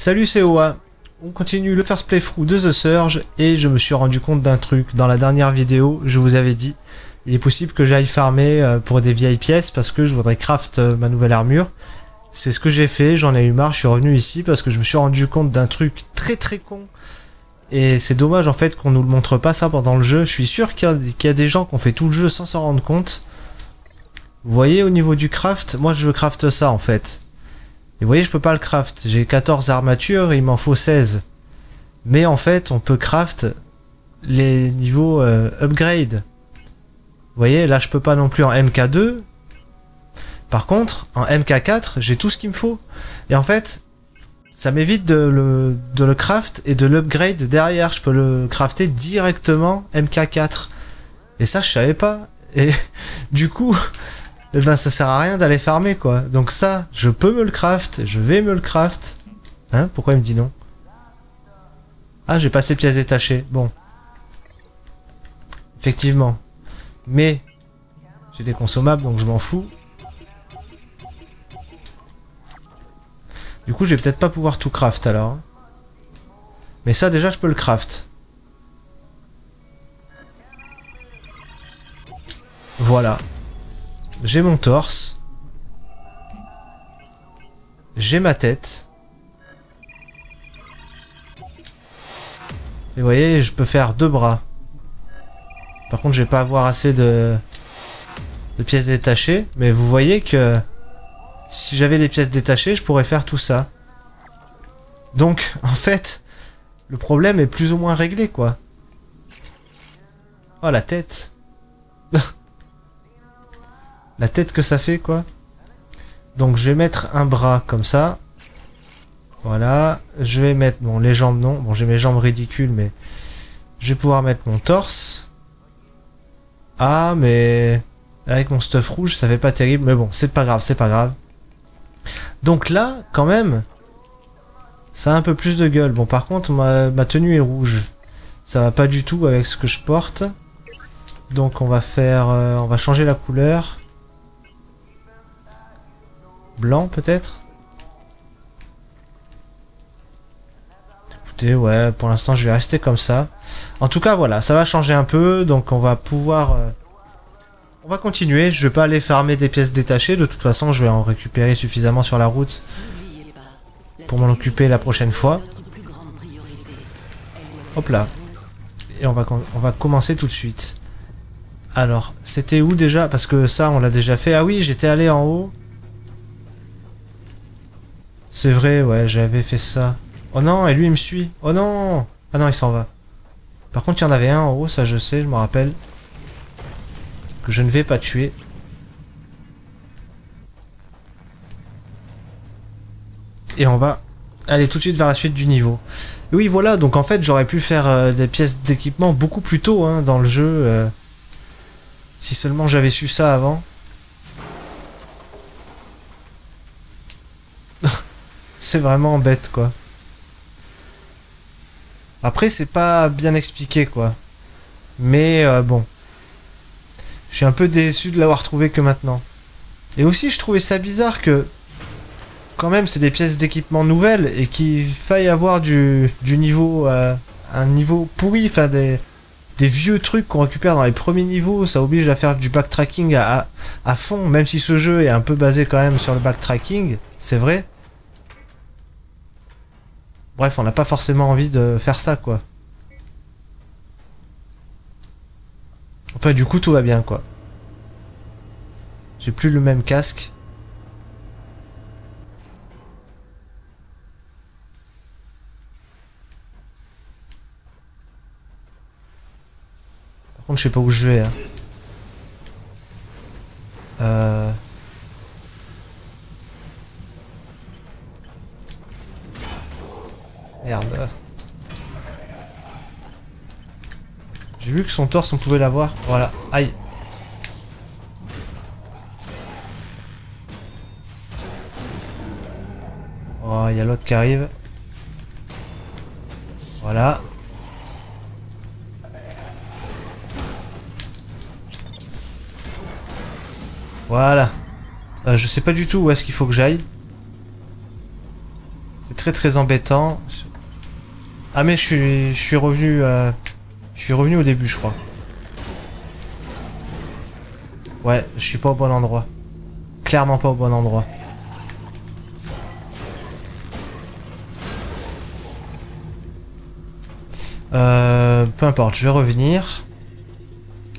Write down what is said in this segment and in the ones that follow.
Salut c'est Oa. On continue le first playthrough de The Surge et je me suis rendu compte d'un truc. Dans la dernière vidéo, je vous avais dit, il est possible que j'aille farmer euh, pour des vieilles pièces parce que je voudrais craft euh, ma nouvelle armure. C'est ce que j'ai fait, j'en ai eu marre, je suis revenu ici parce que je me suis rendu compte d'un truc très très con. Et c'est dommage en fait qu'on nous le montre pas ça pendant le jeu. Je suis sûr qu'il y, a des gens qui ont fait tout le jeu sans s'en rendre compte. Vous voyez au niveau du craft, moi je craft ça en fait. Et vous voyez, je peux pas le craft. J'ai 14 armatures, il m'en faut 16. Mais en fait, on peut craft les niveaux euh, upgrade. Vous voyez, là je peux pas non plus en MK2. Par contre, en MK4, j'ai tout ce qu'il me faut. Et en fait, ça m'évite de le, de le craft et de l'upgrade derrière. Je peux le crafter directement MK4. Et ça, je savais pas. Et du coup, eh ben ça sert à rien d'aller farmer quoi. Donc ça, je peux me le craft, je vais me le craft. Hein Pourquoi il me dit non? Ah, j'ai passé pièces détachées. Bon. Effectivement. Mais j'ai des consommables donc je m'en fous. Du coup, je vais peut-être pas pouvoir tout craft alors. Mais ça déjà, je peux le craft. Voilà. J'ai mon torse. J'ai ma tête. Et vous voyez, je peux faire deux bras. Par contre, je vais pas avoir assez de, de pièces détachées. Mais vous voyez que si j'avais les pièces détachées, je pourrais faire tout ça. Donc, en fait, le problème est plus ou moins réglé, quoi. Oh, la tête la tête que ça fait, quoi. Donc je vais mettre un bras comme ça. Voilà. Je vais mettre... Bon, les jambes, non. Bon, j'ai mes jambes ridicules, mais... Je vais pouvoir mettre mon torse. Ah, mais... Avec mon stuff rouge, ça fait pas terrible. Mais bon, c'est pas grave, c'est pas grave. Donc là, quand même... Ça a un peu plus de gueule. Bon, par contre, ma, tenue est rouge. Ça va pas du tout avec ce que je porte. Donc on va faire... Euh, on va changer la couleur. Blanc peut-être? Écoutez, ouais, pour l'instant je vais rester comme ça. En tout cas, voilà, ça va changer un peu, donc on va pouvoir... Euh, on va continuer, je vais pas aller farmer des pièces détachées, de toute façon je vais en récupérer suffisamment sur la route pour m'en occuper la prochaine fois. Hop là. Et on va, on va commencer tout de suite. Alors, c'était où déjà? Parce que ça, on l'a déjà fait. Ah oui, j'étais allé en haut. C'est vrai, ouais, j'avais fait ça. Oh non, et lui il me suit. Oh non Ah non, il s'en va. Par contre, il y en avait un en haut, ça je sais, je me rappelle. Que je ne vais pas tuer. Et on va aller tout de suite vers la suite du niveau. oui, voilà, donc en fait, j'aurais pu faire euh, des pièces d'équipement beaucoup plus tôt hein, dans le jeu. Euh, si seulement j'avais su ça avant. C'est vraiment bête, quoi. Après, c'est pas bien expliqué, quoi. Mais euh, bon. Je suis un peu déçu de l'avoir trouvé que maintenant. Et aussi, je trouvais ça bizarre que... Quand même, c'est des pièces d'équipement nouvelles et qu'il faille avoir du, du niveau... Euh, un niveau pourri, enfin des, des vieux trucs qu'on récupère dans les premiers niveaux, ça oblige à faire du backtracking à, à, à fond, même si ce jeu est un peu basé quand même sur le backtracking, c'est vrai. Bref, on n'a pas forcément envie de faire ça, quoi. Enfin, du coup, tout va bien, quoi. J'ai plus le même casque. Par contre, je sais pas où je vais. Hein. Euh... Merde. J'ai que son torse, on pouvait l'avoir. Voilà. Aïe. Oh, il y a l'autre qui arrive. Voilà. Voilà. Euh, je sais pas du tout où est-ce qu'il faut que j'aille. C'est très très embêtant. Ah mais je suis, je suis revenu... Euh, je suis revenu au début, je crois. Ouais, je suis pas au bon endroit. Clairement pas au bon endroit. Euh, peu importe, je vais revenir.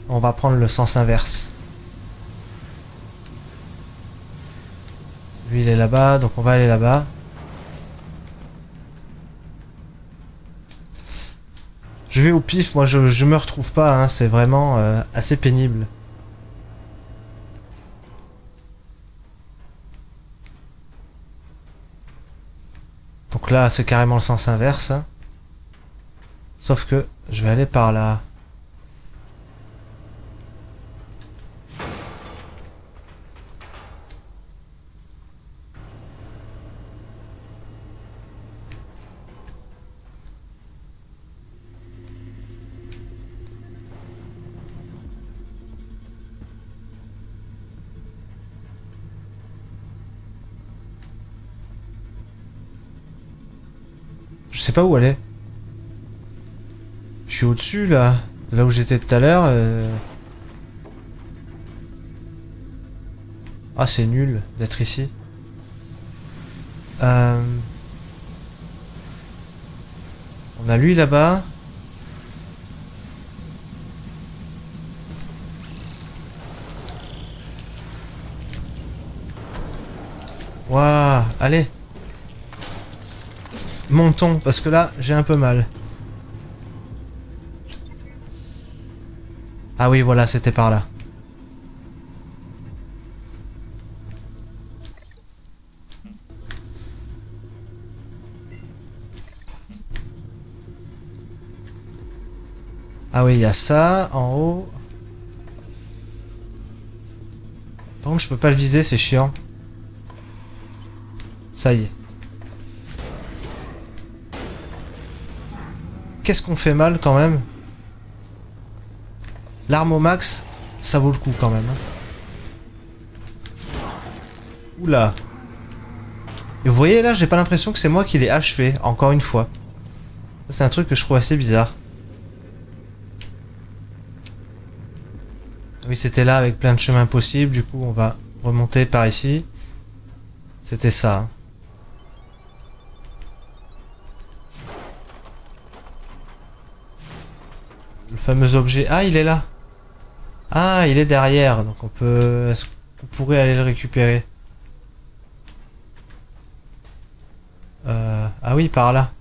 On va prendre le sens inverse. Lui, il est là-bas, donc on va aller là-bas. Je vais au pif, moi je, me retrouve pas, hein, c'est vraiment euh, assez pénible. Donc là, c'est carrément le sens inverse. Hein. Sauf que je vais aller par là. Où elle est. Je suis au-dessus, là. Là où j'étais tout à l'heure. Euh. Ah, c'est nul d'être ici. Euh. On a lui là-bas. Waouh, allez. Montons, parce que là, j'ai un peu mal. Ah oui, voilà, c'était par là. Ah oui, il y a ça, en haut. Par contre, je peux pas le viser, c'est chiant. Ça y est. Qu'est-ce qu'on fait mal quand même? L'arme au max, ça vaut le coup quand même. Hein. Oula. Vous voyez là, j'ai pas l'impression que c'est moi qui l'ai achevé, encore une fois. C'est un truc que je trouve assez bizarre. Oui, c'était là avec plein de chemins possibles, du coup on va remonter par ici. C'était ça. Le fameux objet... Ah, il est là ah, il est derrière, donc on peut... Est-ce qu'on pourrait aller le récupérer euh... Ah oui, par là.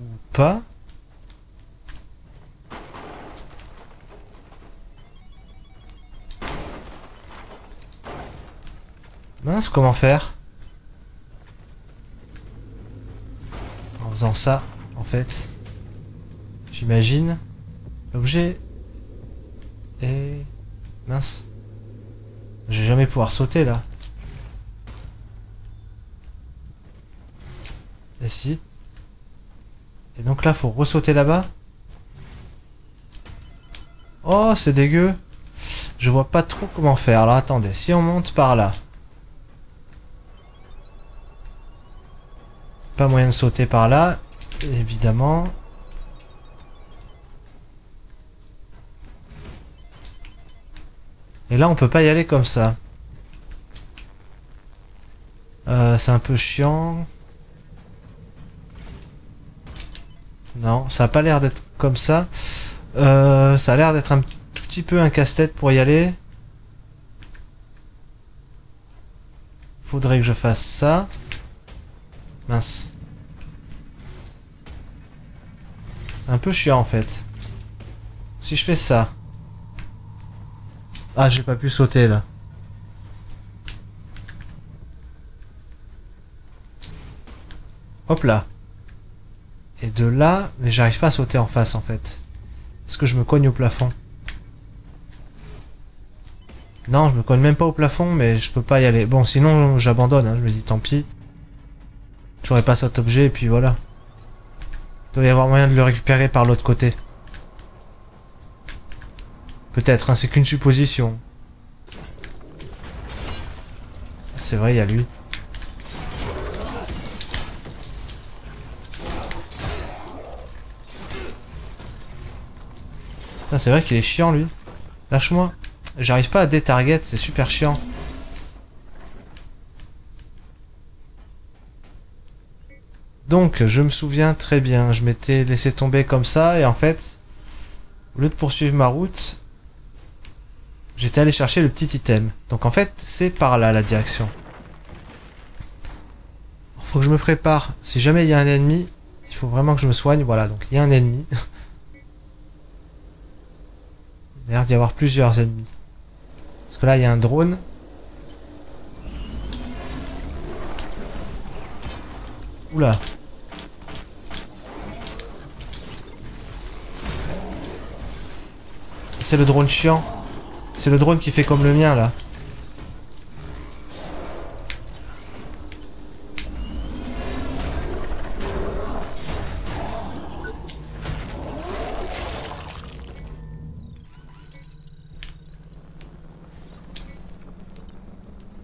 Ou pas Mince, comment faire En faisant ça, en fait. J'imagine. L'objet est... Mince. Je vais jamais pouvoir sauter là. Et si Et donc là, faut ressauter là-bas Oh, c'est dégueu. Je vois pas trop comment faire. Alors attendez, si on monte par là. Pas moyen de sauter par là, évidemment. Et là, on peut pas y aller comme ça. Euh, c'est un peu chiant. Non, ça a pas l'air d'être comme ça. Euh, ça a l'air d'être un tout petit peu un casse-tête pour y aller. Faudrait que je fasse ça. Mince. C'est un peu chiant en fait. Si je fais ça. Ah, j'ai pas pu sauter là. Hop là. Et de là, mais j'arrive pas à sauter en face en fait. Est-ce que je me cogne au plafond Non, je me cogne même pas au plafond, mais je peux pas y aller. Bon, sinon j'abandonne, hein. je me dis tant pis. J'aurais pas cet objet et puis voilà. Il doit y avoir moyen de le récupérer par l'autre côté. Peut-être, hein, c'est qu'une supposition. C'est vrai, il y a lui. c'est vrai qu'il est chiant, lui. Lâche-moi. J'arrive pas à détarget, c'est super chiant. Donc, je me souviens très bien. Je m'étais laissé tomber comme ça, et en fait, au lieu de poursuivre ma route, j'étais allé chercher le petit item. Donc en fait, c'est par là la direction. Faut que je me prépare. Si jamais il y a un ennemi, il faut vraiment que je me soigne. Voilà, donc il y a un ennemi. il a l'air d'y avoir plusieurs ennemis. Parce que là, il y a un drone. Oula. C'est le drone chiant. C'est le drone qui fait comme le mien, là.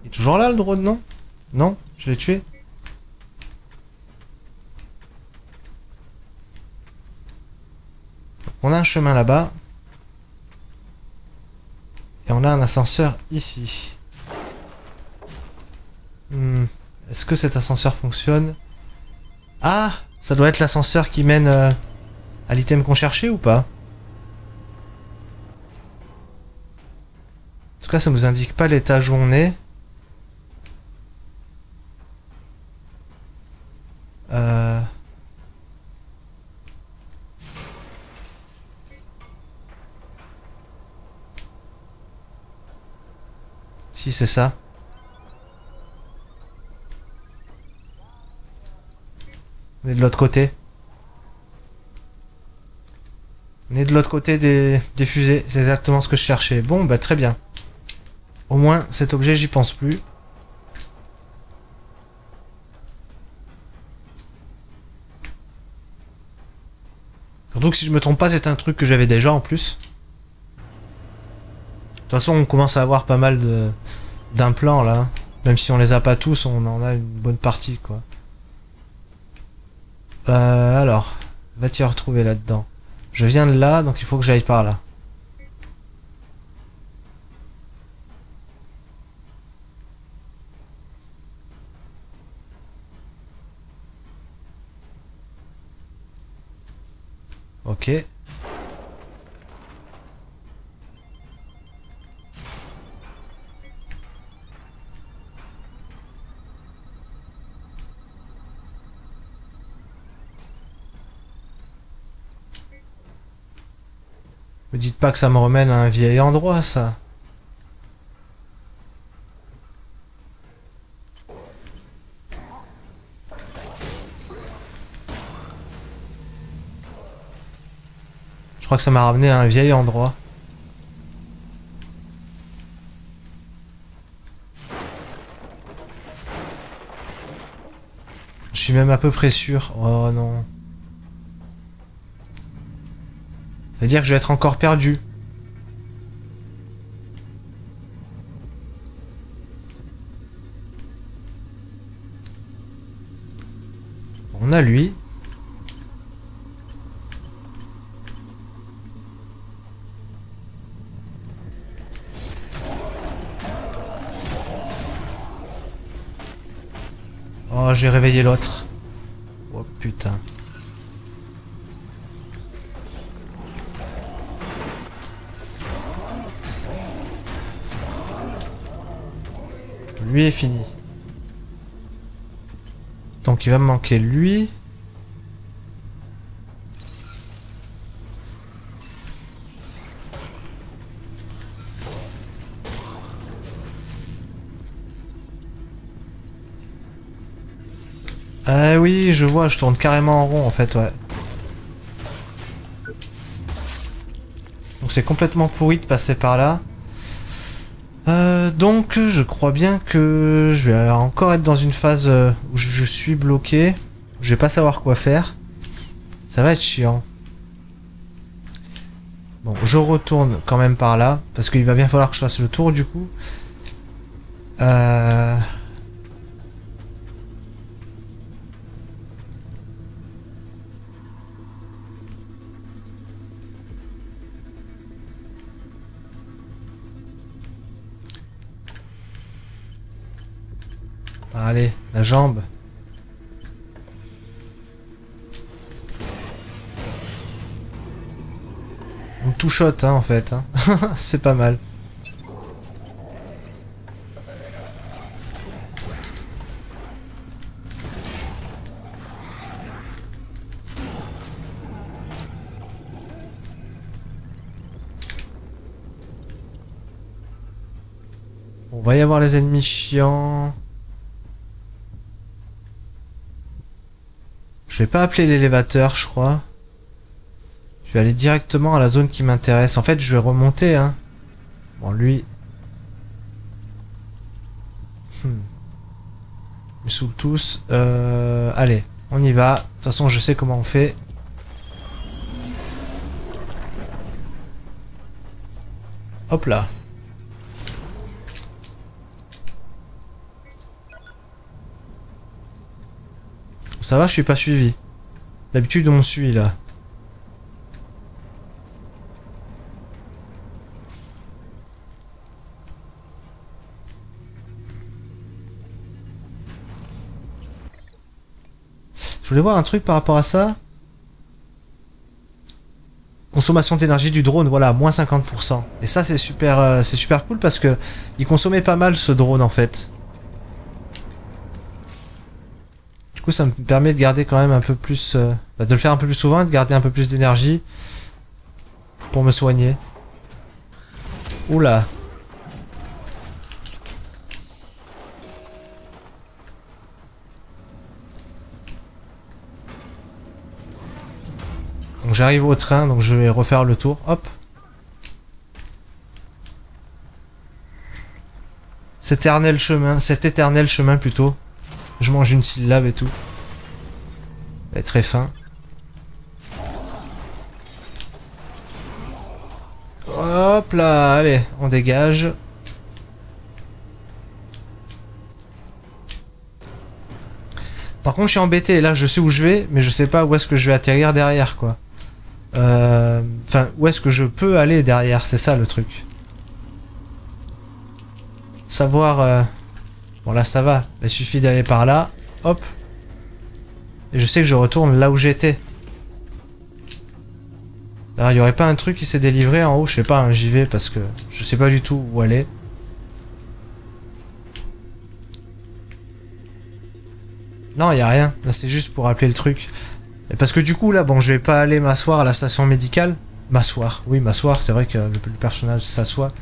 Il est toujours là, le drone, non? Non? Je l'ai tué? On a un chemin là-bas. Et on a un ascenseur ici. Hmm. Est-ce que cet ascenseur fonctionne? Ah Ça doit être l'ascenseur qui mène euh, à l'item qu'on cherchait ou pas? En tout cas, ça nous indique pas l'étage où on est. C'est ça? On est de l'autre côté. On est de l'autre côté des, des fusées. C'est exactement ce que je cherchais. Bon, bah très bien. Au moins, cet objet, j'y pense plus. Surtout que si je me trompe pas, c'est un truc que j'avais déjà en plus. De toute façon, on commence à avoir pas mal de d'implants là. Même si on les a pas tous, on en a une bonne partie quoi. Euh, alors, va-t-il retrouver là-dedans Je viens de là, donc il faut que j'aille par là. Ok. Me dites pas que ça me remène à un vieil endroit, ça. Je crois que ça m'a ramené à un vieil endroit. Je suis même à peu près sûr. Oh non. Ça veut dire que je vais être encore perdu. On a lui. Oh, j'ai réveillé l'autre. Lui est fini. Donc il va me manquer lui. Ah oui, je vois, je tourne carrément en rond en fait, ouais. Donc c'est complètement pourri de passer par là. Euh, donc je crois bien que je vais encore être dans une phase euh, où je suis bloqué. Je vais pas savoir quoi faire. Ça va être chiant. Bon, je retourne quand même par là. Parce qu'il va bien falloir que je fasse le tour du coup. Euh... Allez, la jambe. On tout hein, en fait. Hein. C'est pas mal. On va y avoir les ennemis chiants. Je vais pas appeler l'élévateur, je crois. Je vais aller directement à la zone qui m'intéresse. En fait, je vais remonter, hein. Bon, lui... Hmm. Ils saoule tous. Euh, allez, on y va. De toute façon, je sais comment on fait. Hop là. Ça va, je suis pas suivi. D'habitude, on suit là. Je voulais voir un truc par rapport à ça. Consommation d'énergie du drone, voilà, moins 50%. Et ça, c'est super, euh, c'est super cool parce que il consommait pas mal ce drone en fait. Ça me permet de garder quand même un peu plus... Euh, bah, de le faire un peu plus souvent et de garder un peu plus d'énergie pour me soigner. Oula. Donc j'arrive au train, donc je vais refaire le tour. Hop. Cet éternel chemin, cet éternel chemin plutôt. Je mange une syllabe et tout. Elle est très fin. Hop là, allez, on dégage. Par contre, je suis embêté. Là, je sais où je vais, mais je sais pas où est-ce que je vais atterrir derrière, quoi. Euh, enfin, où est-ce que je peux aller derrière? C'est ça, le truc. Savoir... Euh, Bon là ça va, il suffit d'aller par là, hop. Et je sais que je retourne là où j'étais. Alors il n'y aurait pas un truc qui s'est délivré en haut, je sais pas, hein, j'y vais parce que je sais pas du tout où aller. Non, il y a rien. Là, c'est juste pour appeler le truc. Et parce que du coup, là, bon, je vais pas aller m'asseoir à la station médicale. M'asseoir. Oui, m'asseoir, c'est vrai que le personnage s'assoit.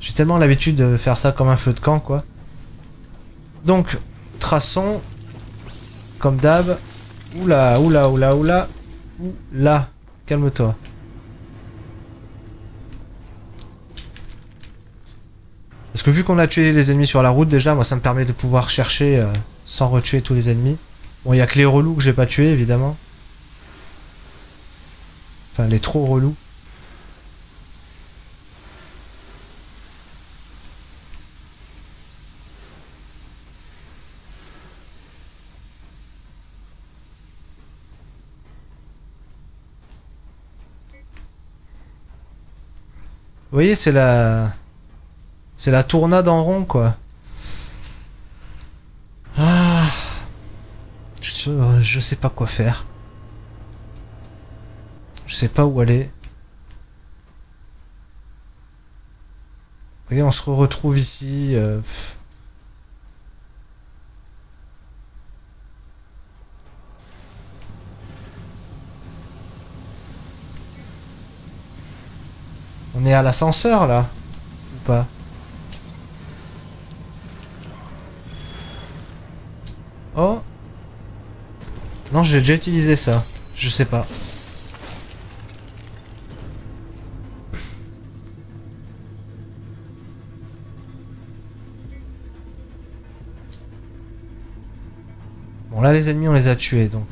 J'ai tellement l'habitude de faire ça comme un feu de camp, quoi. Donc, traçons. Comme d'hab. Oula, oula, oula, oula. Oula. Calme-toi. Parce que vu qu'on a tué les ennemis sur la route, déjà, moi, ça me permet de pouvoir chercher euh, sans retuer tous les ennemis. Bon, il y a que les relous que j'ai pas tués, évidemment. Enfin, les trop relous. Voyez, c'est la... C'est la tournade en rond, quoi. Ah... Je, sais pas quoi faire. Je sais pas où aller. Vous voyez, on se retrouve ici. Euh, à l'ascenseur là Ou pas? Oh Non, j'ai déjà utilisé ça. Je sais pas. Bon là les ennemis on les a tués donc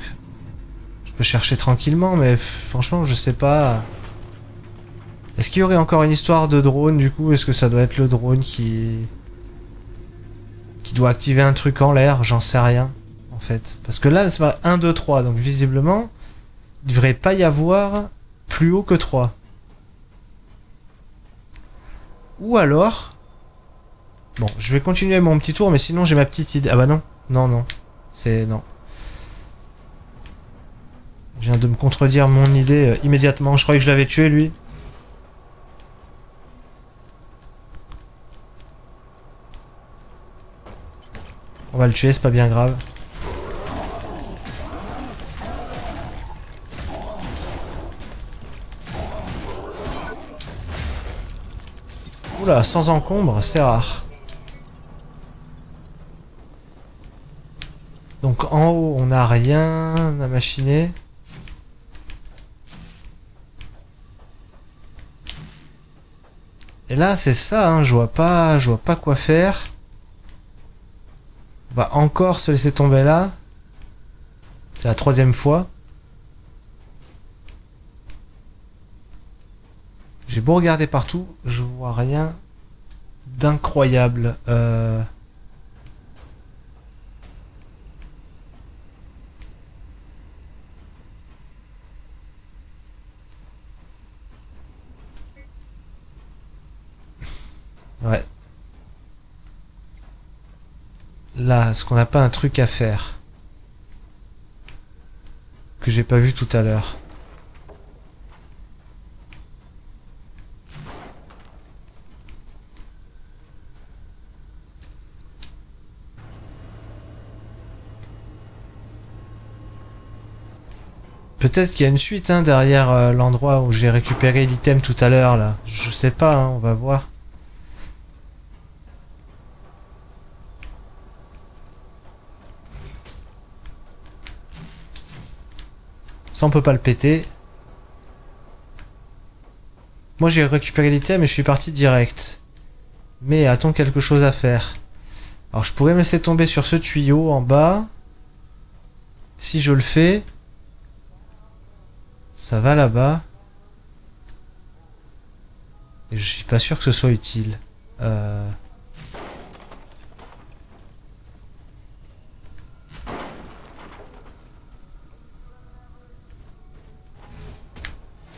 je peux chercher tranquillement mais franchement je sais pas est-ce qu'il y aurait encore une histoire de drone du coup? Est-ce que ça doit être le drone qui... qui doit activer un truc en l'air? J'en sais rien en fait. Parce que là c'est pas 1, 2, 3 donc visiblement il devrait pas y avoir plus haut que 3. Ou alors... Bon, je vais continuer mon petit tour, mais sinon j'ai ma petite idée. Ah bah non, non, non. C'est... non. Je viens de me contredire mon idée euh, immédiatement. Je croyais que je l'avais tué, lui. On va le tuer, c'est pas bien grave. Oula, sans encombre, c'est rare. Donc en haut, on n'a rien à machiner. Et là, c'est ça, hein, je vois pas, je vois pas quoi faire. Va encore se laisser tomber là. C'est la troisième fois. J'ai beau regarder partout, je vois rien d'incroyable. Euh... Ouais. Là, est-ce qu'on n'a pas un truc à faire Que j'ai pas vu tout à l'heure Peut-être qu'il y a une suite hein, derrière euh, l'endroit où j'ai récupéré l'item tout à l'heure là. Je sais pas, hein, on va voir. Ça on peut pas le péter. Moi j'ai récupéré l'item et je suis parti direct. Mais a-t-on quelque chose à faire? Alors je pourrais me laisser tomber sur ce tuyau en bas. Si je le fais, ça va là-bas. Et je suis pas sûr que ce soit utile. Euh...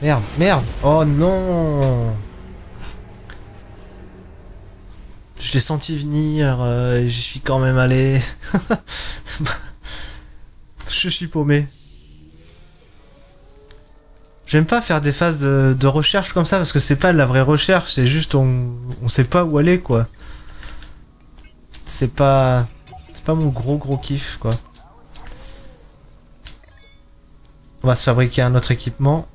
Merde, merde Oh non Je l'ai senti venir, euh, j'y suis quand même allé. je suis paumé. J'aime pas faire des phases de, recherche comme ça parce que c'est pas de la vraie recherche, c'est juste on, on sait pas où aller quoi. C'est pas c'est pas mon gros gros kiff quoi. On va se fabriquer un autre équipement.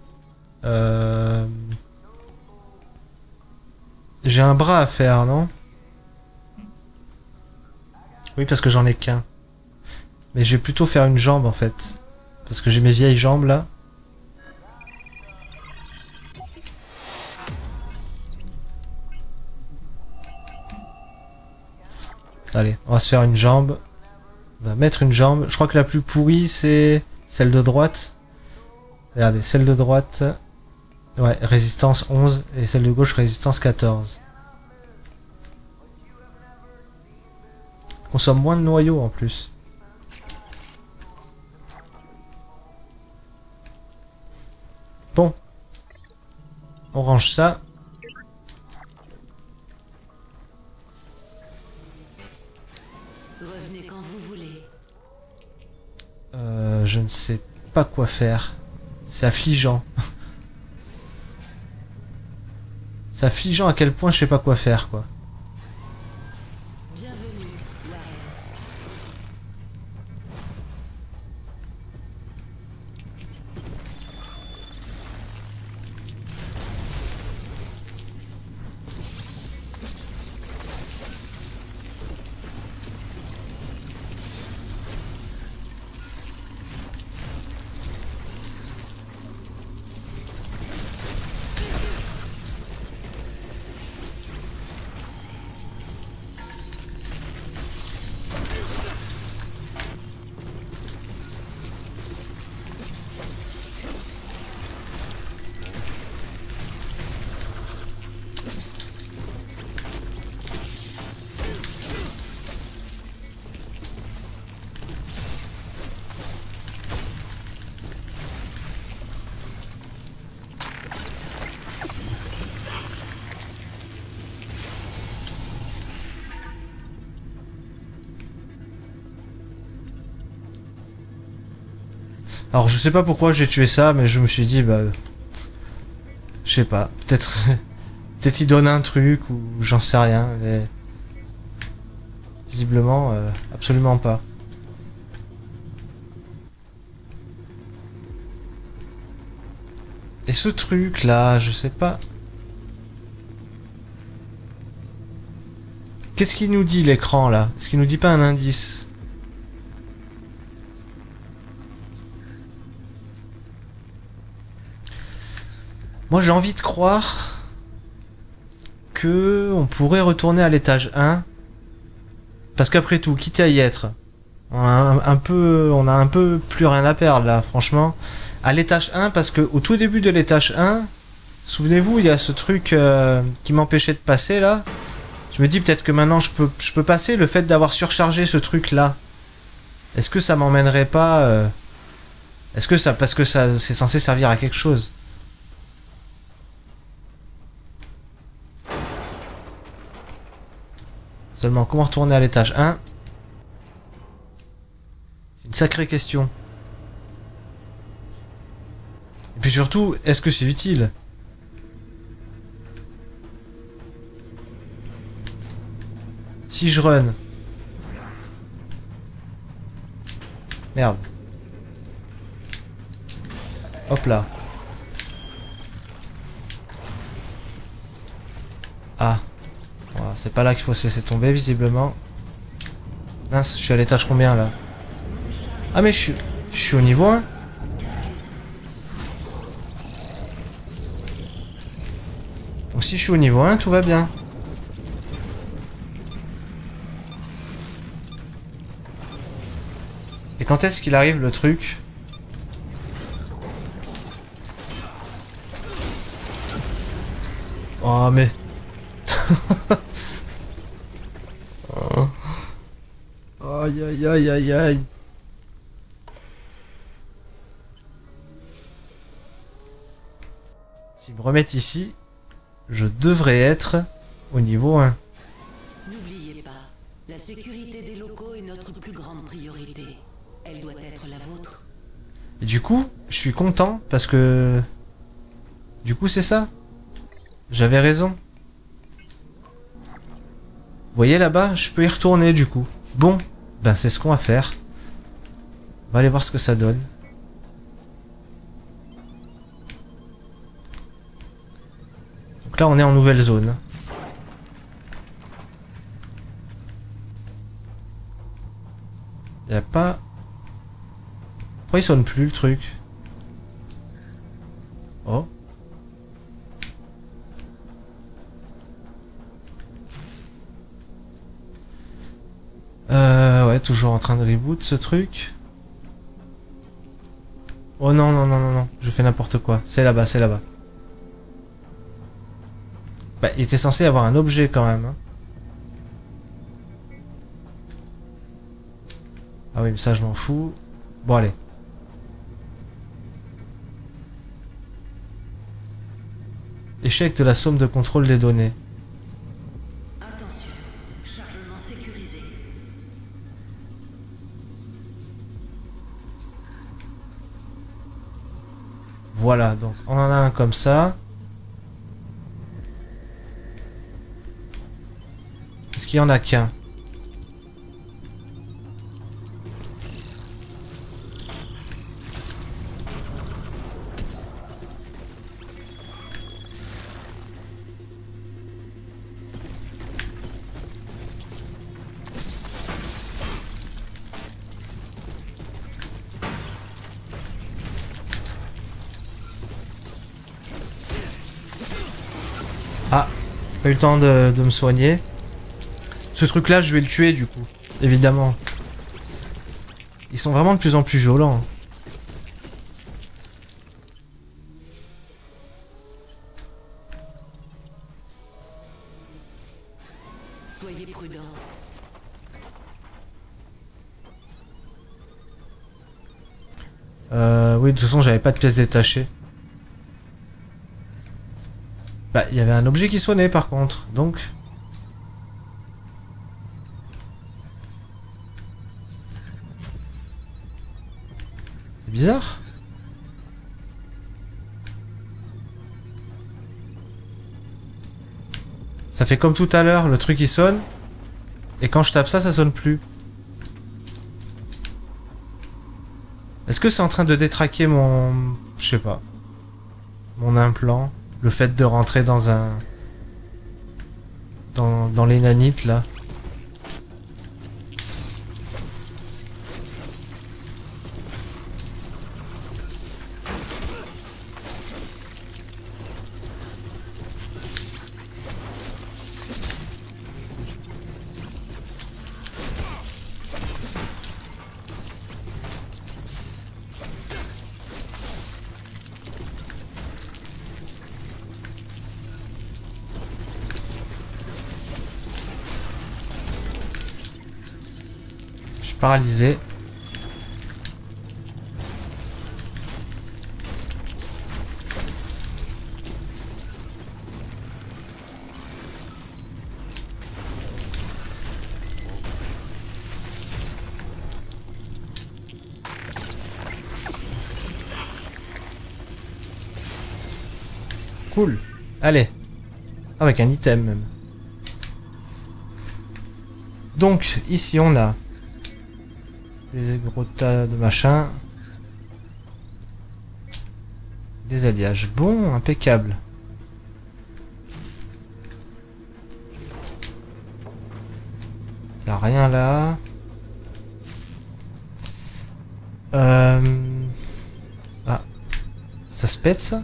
Euh, j'ai un bras à faire, non? Oui, parce que j'en ai qu'un. Mais je vais plutôt faire une jambe en fait. Parce que j'ai mes vieilles jambes là. Allez, on va se faire une jambe. On va mettre une jambe. Je crois que la plus pourrie, c'est celle de droite. Regardez, celle de droite. Ouais, résistance 11. Et celle de gauche, résistance 14. Consomme moins de noyaux en plus. Bon. On range ça. Euh, je ne sais pas quoi faire. C'est affligeant. C'est affligeant à quel point je sais pas quoi faire, quoi. Alors je sais pas pourquoi j'ai tué ça, mais je me suis dit, bah... Je sais pas, peut-être... peut-être il donne un truc, ou j'en sais rien, mais... Visiblement, euh, absolument pas. Et ce truc là, je sais pas. Qu'est-ce qu'il nous dit l'écran là? Est-ce qu'il nous dit pas un indice? Moi j'ai envie de croire que on pourrait retourner à l'étage 1 parce qu'après tout, quitte à y être, on a un, peu, on a un peu plus rien à perdre là, franchement. À l'étage 1, parce que au tout début de l'étage 1, souvenez-vous, il y a ce truc euh, qui m'empêchait de passer là. Je me dis peut-être que maintenant je peux, je peux passer. Le fait d'avoir surchargé ce truc là, est-ce que ça m'emmènerait pas euh, Est-ce que ça, parce que ça, c'est censé servir à quelque chose? Seulement, comment retourner à l'étage 1 C'est une sacrée question. Et puis surtout, est-ce que c'est utile? Si je run... Merde. Hop là. Ah. C'est pas là qu'il faut se laisser tomber, visiblement. Mince, je suis à l'étage combien, là Ah, mais je suis... Je suis au niveau 1 Donc si je suis au niveau 1, tout va bien. Et quand est-ce qu'il arrive, le truc Oh, mais... Aïe aïe aïe aïe aïe. S'ils me remettent ici, je devrais être au niveau 1. N'oubliez pas, la sécurité des locaux est notre plus grande priorité. Elle doit être la vôtre. Et du coup, je suis content parce que... Du coup, c'est ça. J'avais raison. Vous voyez là-bas, je peux y retourner du coup. Bon, ben c'est ce qu'on va faire. On va aller voir ce que ça donne. Donc là on est en nouvelle zone. Il a pas... Pourquoi il sonne plus le truc? Toujours en train de reboot ce truc. Oh non, non, non, non, non, je fais n'importe quoi. C'est là-bas, c'est là-bas. Bah, il était censé avoir un objet quand même. Hein. Ah oui, mais ça je m'en fous. Bon, allez. Échec de la somme de contrôle des données. Voilà, donc on en a un comme ça. Est-ce qu'il y en a qu'un? Eu le temps de, me soigner. Ce truc-là, je vais le tuer du coup. Évidemment. Ils sont vraiment de plus en plus violents. Soyez prudent. Euh, oui, de toute façon, j'avais pas de pièces détachées. Bah, il y avait un objet qui sonnait par contre, donc... C'est bizarre. Ça fait comme tout à l'heure, le truc il sonne. Et quand je tape ça, ça sonne plus. Est-ce que c'est en train de détraquer mon... Je sais pas. Mon implant? Le fait de rentrer dans un... Dans, dans les nanites, là. Paralysé. Cool. Allez. Avec un item même. Donc, ici on a des gros tas de machin. Des alliages. Bon, impeccable. Y a rien là. Euh... Ah. Ça se pète ça?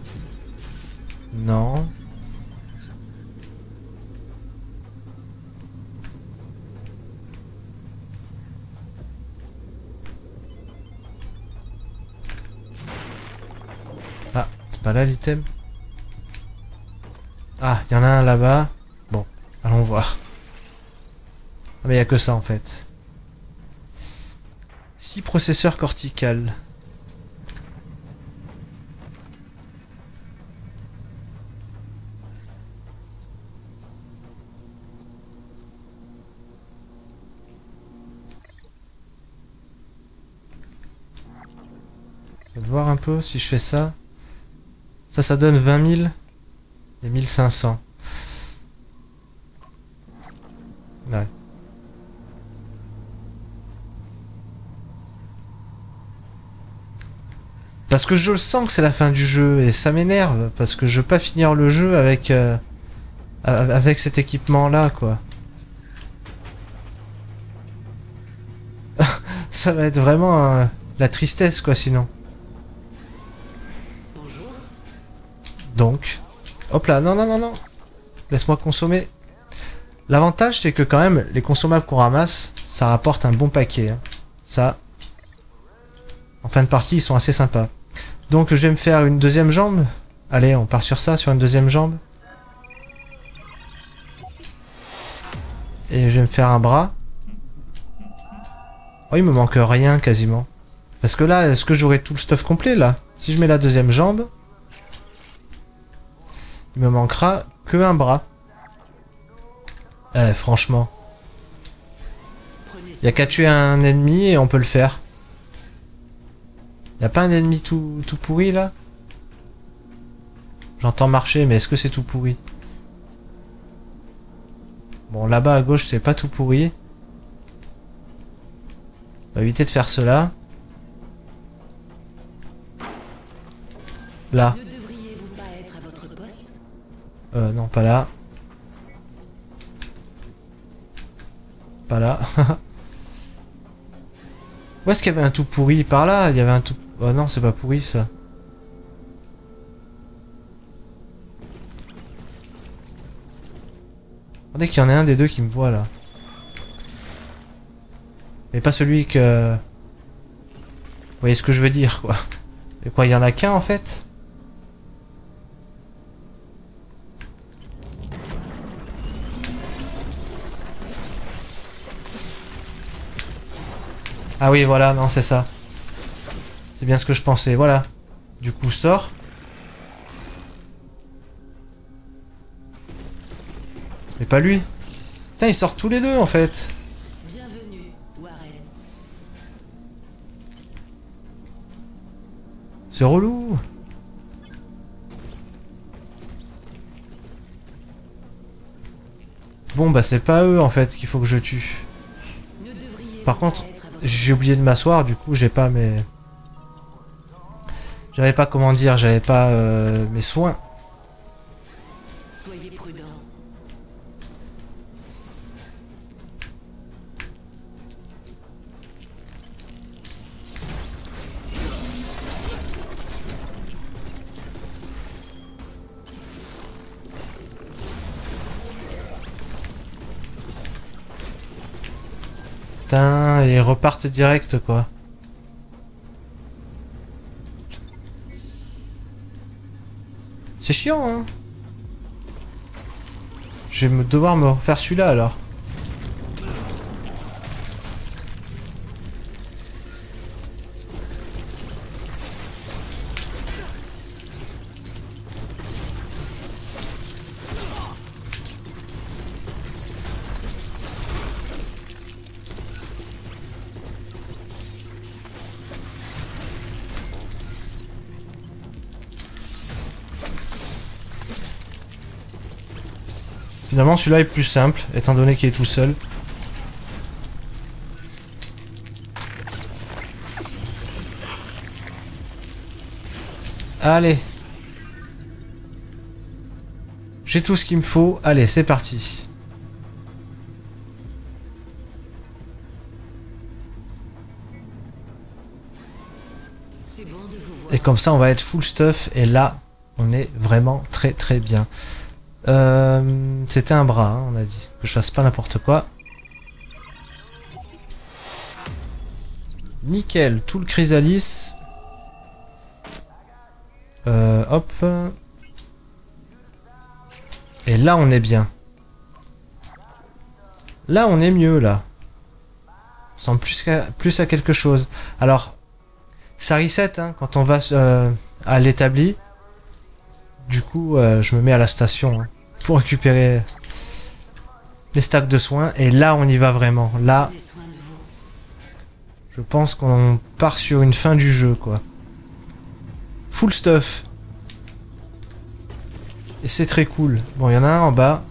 L'item Ah, il y en a un là-bas. Bon, allons voir. Ah mais il y a que ça en fait. 6 processeurs cortical. Je vais voir un peu si je fais ça. Ça, ça donne 20 000 et 1500. Ouais. Parce que je le sens que c'est la fin du jeu et ça m'énerve parce que je veux pas finir le jeu avec euh, cet équipement là quoi. ça va être vraiment euh, la tristesse quoi sinon. Donc, hop là, non non non non. Laisse-moi consommer. L'avantage c'est que quand même les consommables qu'on ramasse, ça rapporte un bon paquet. hein. Ça, en fin de partie, ils sont assez sympas. Donc je vais me faire une deuxième jambe. Allez, on part sur ça, sur une deuxième jambe. Et je vais me faire un bras. Oh, il me manque rien quasiment. Parce que là, est-ce que j'aurai tout le stuff complet là? Si je mets la deuxième jambe, il me manquera que un bras. Eh, franchement. Prenez Y a qu'à tuer un ennemi et on peut le faire. Y a pas un ennemi tout, tout pourri là? J'entends marcher, mais est-ce que c'est tout pourri? Bon, là-bas à gauche, c'est pas tout pourri. On va éviter de faire cela. Là. Euh, non, pas là. Pas là. Où est-ce qu'il y avait un tout pourri? Par là, il y avait un tout... Oh non, c'est pas pourri, ça. Attendez qu'il y en ait un des deux qui me voit, là. Mais pas celui que... Vous voyez ce que je veux dire, quoi. Et quoi, il y en a qu'un, en fait? Ah oui, voilà, non, c'est ça. C'est bien ce que je pensais, voilà. Du coup, sort. Mais pas lui. Putain, ils sortent tous les deux, en fait. Bienvenue, Warren. C'est relou Bon bah c'est pas eux en fait qu'il faut que je tue. Par contre, j'ai oublié de m'asseoir, du coup j'ai pas mes... J'avais pas comment dire, j'avais pas euh, mes soins. Repartent direct quoi. C'est chiant hein. Je vais devoir me refaire celui-là alors. Finalement, celui-là est plus simple, étant donné qu'il est tout seul. Allez. J'ai tout ce qu'il me faut. Allez, c'est parti. Et comme ça, on va être full stuff. Et là, on est vraiment très très bien. Euh, C'était un bras, hein, on a dit. Que je fasse pas n'importe quoi. Nickel, tout le chrysalis. Euh, hop. Et là, on est bien. Là, on est mieux, là. On semble plus, qu'à- plus à quelque chose. Alors, ça reset hein, quand on va euh, à l'établi. Du coup, euh, je me mets à la station hein, pour récupérer les stacks de soins. Et là, on y va vraiment. Là, je pense qu'on part sur une fin du jeu, quoi. Full stuff. Et c'est très cool. Bon, il y en a un en bas.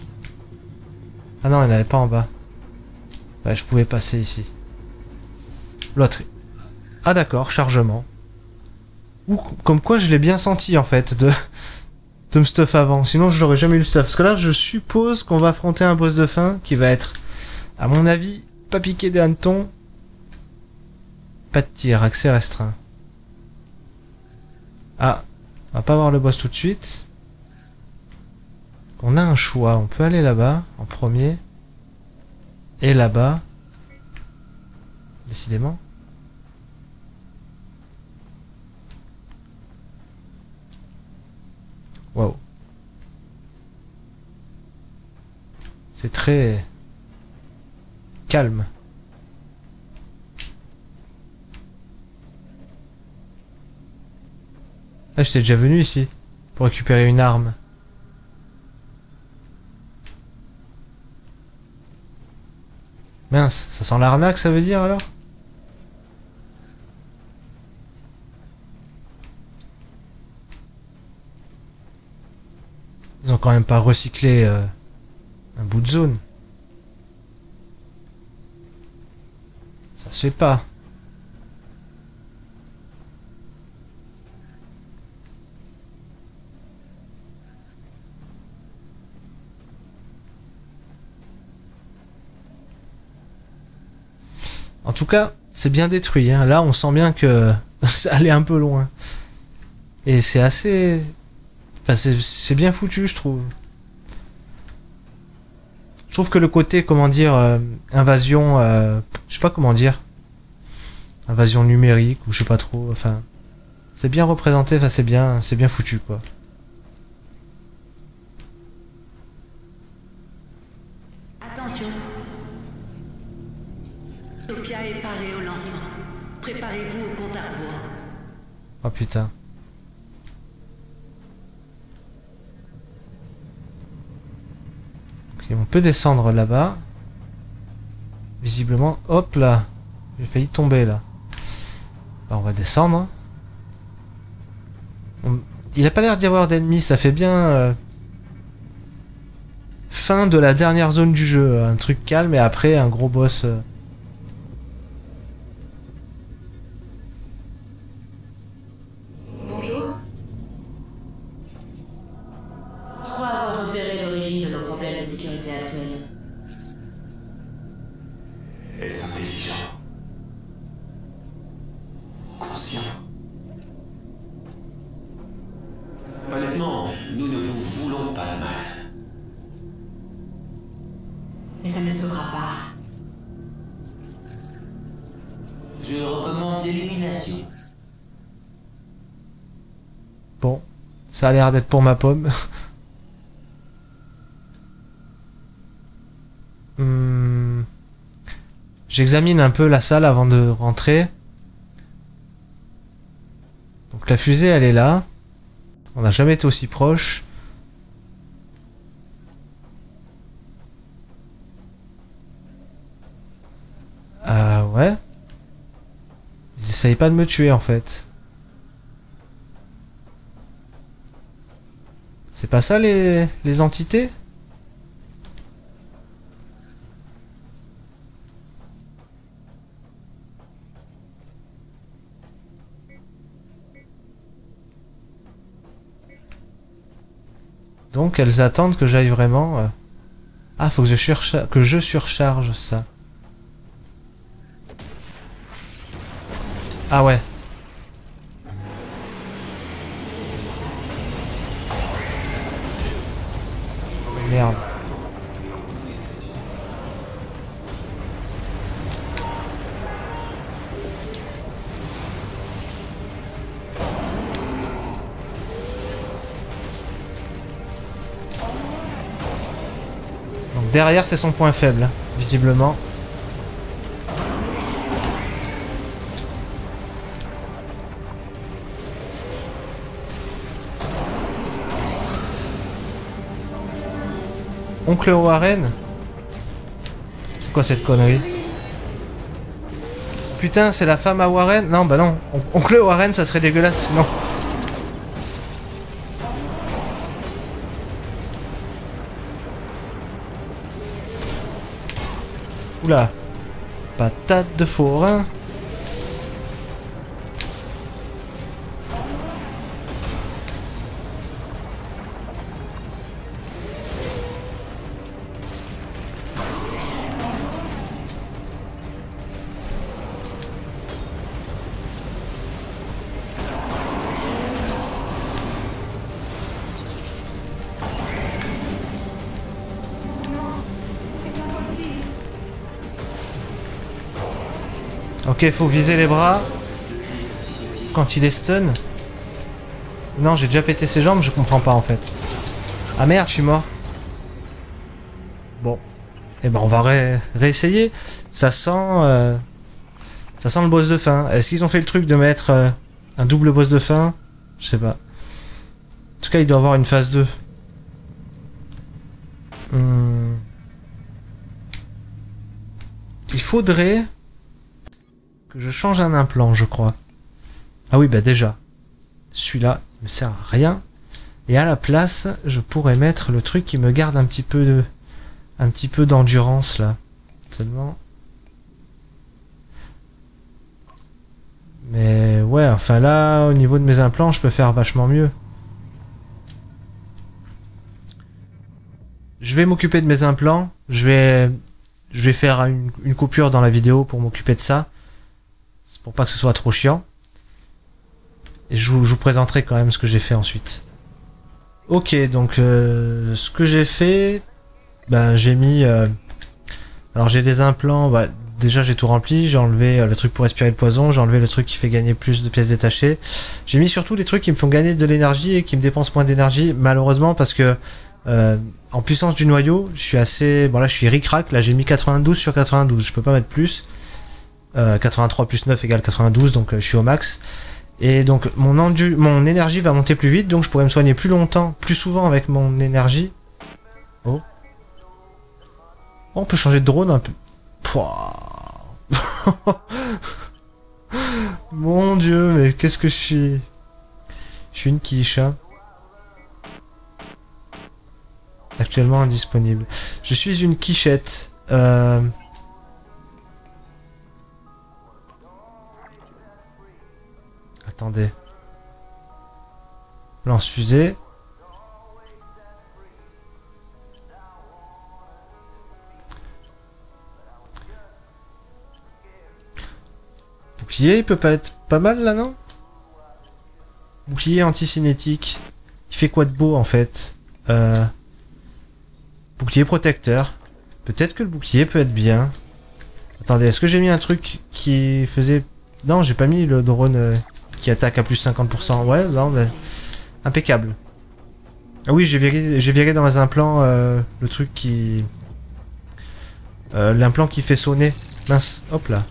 Ah non, il n'y en avait pas en bas. Ouais, je pouvais passer ici. L'autre. Ah d'accord, chargement. Ou comme quoi je l'ai bien senti en fait de, me stuff avant. Sinon je n'aurais jamais eu le stuff. Parce que là je suppose qu'on va affronter un boss de fin qui va être, à mon avis, pas piqué des hannetons. Pas de tir, accès restreint. Ah, on va pas voir le boss tout de suite. On a un choix. On peut aller là-bas en premier. Et là-bas. Décidément. Waouh. C'est très calme. Ah, j'étais déjà venu ici pour récupérer une arme. Mince, ça sent l'arnaque, ça veut dire alors? Ils ont quand même pas recyclé euh, un bout de zone. Ça se fait pas. En tout cas, c'est bien détruit. hein. Là, on sent bien que ça allait un peu loin. Et c'est assez... Enfin, c'est- c'est bien foutu, je trouve. Je trouve que le côté, comment dire, euh, invasion... euh, je sais pas comment dire. Invasion numérique, ou je sais pas trop, enfin... C'est bien représenté, enfin c'est bien, c'est bien foutu, quoi. Attention. Topia est parée au lancement. Préparez-vous au compte à rebours. Oh putain. On peut descendre là-bas. Visiblement, hop là. J'ai failli tomber là. Bah, on va descendre. Il a pas l'air d'y avoir d'ennemis, ça fait bien... euh, Fin de la dernière zone du jeu, un truc calme et après un gros boss... euh. Ça a l'air d'être pour ma pomme. Hmm. J'examine un peu la salle avant de rentrer. Donc la fusée, elle est là. On n'a jamais été aussi proche. Ah ouais. Ils essayent pas de me tuer en fait. C'est pas ça les, les entités? Donc elles attendent que j'aille vraiment... euh, Ah, faut que je, que je surcharge ça. Ah ouais. Derrière c'est son point faible, visiblement. Oncle Warren C'est quoi cette connerie Putain, c'est la femme à Warren Non, bah non. On- Oncle Warren, ça serait dégueulasse, non. Oula. Patate de forain. Ok, faut viser les bras. Quand il est stun. Non, j'ai déjà pété ses jambes, je comprends pas en fait. Ah merde, je suis mort. Bon. Eh ben on va ré- réessayer. Ça sent... euh, Ça sent le boss de fin. Est-ce qu'ils ont fait le truc de mettre euh, un double boss de fin? Je sais pas. En tout cas, il doit avoir une phase 2. Hmm. Il faudrait que je change un implant, je crois. Ah oui, bah déjà. Celui-là ne me sert à rien. Et à la place, je pourrais mettre le truc qui me garde un petit peu de, un petit peu d'endurance là. Seulement. Mais ouais, enfin là, au niveau de mes implants, je peux faire vachement mieux. Je vais m'occuper de mes implants. Je vais, je vais faire une, une coupure dans la vidéo pour m'occuper de ça. Pour pas que ce soit trop chiant. Et je vous, présenterai quand même ce que j'ai fait ensuite. Ok, donc euh, ce que j'ai fait, ben j'ai mis, euh, alors j'ai des implants. Bah, déjà j'ai tout rempli, j'ai enlevé euh, le truc pour respirer le poison, j'ai enlevé le truc qui fait gagner plus de pièces détachées. J'ai mis surtout des trucs qui me font gagner de l'énergie et qui me dépensent moins d'énergie, malheureusement parce que en puissance du noyau, je suis assez, bon là je suis ric-rac, là j'ai mis 92 sur 92, je peux pas mettre plus. Euh, 83 plus 9 égale 92, donc euh, je suis au max. Et donc mon, endu mon énergie va monter plus vite, donc je pourrais me soigner plus longtemps, plus souvent avec mon énergie. Oh. Oh, on peut changer de drone un peu. Mon dieu, mais qu'est-ce que je suis... Je suis une quiche. hein. Actuellement indisponible. Je suis une quichette. Euh... Attendez. Lance-fusée. Bouclier, il peut pas être pas mal là, non? Bouclier anti-cinétique. Il fait quoi de beau en fait? Euh... Bouclier protecteur. Peut-être que le bouclier peut être bien. Attendez, est-ce que j'ai mis un truc qui faisait... Non, j'ai pas mis le drone euh, qui attaque à plus 50%. Ouais, non, mais... Impeccable. Ah oui, j'ai viré, viré dans un plan euh, le truc qui... Euh, L'implant qui fait sonner. Mince, hop là.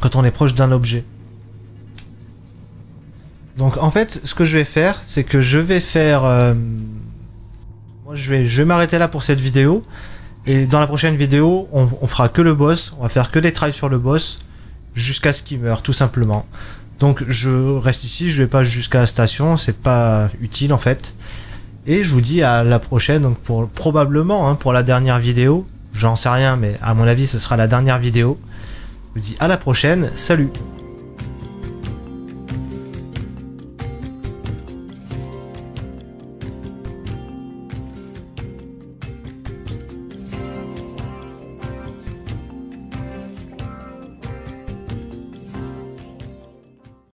Quand on est proche d'un objet. Donc en fait, ce que je vais faire, c'est que je vais faire... euh, Moi, je vais, je vais m'arrêter là pour cette vidéo. Et dans la prochaine vidéo, on, on fera que le boss. On va faire que des trails sur le boss. Jusqu'à ce qu'il meure, tout simplement. Donc je reste ici, je vais pas jusqu'à la station. C'est pas utile en fait. Et je vous dis à la prochaine, donc pour probablement hein, pour la dernière vidéo. J'en sais rien, mais à mon avis, ce sera la dernière vidéo. Je vous dis à la prochaine. Salut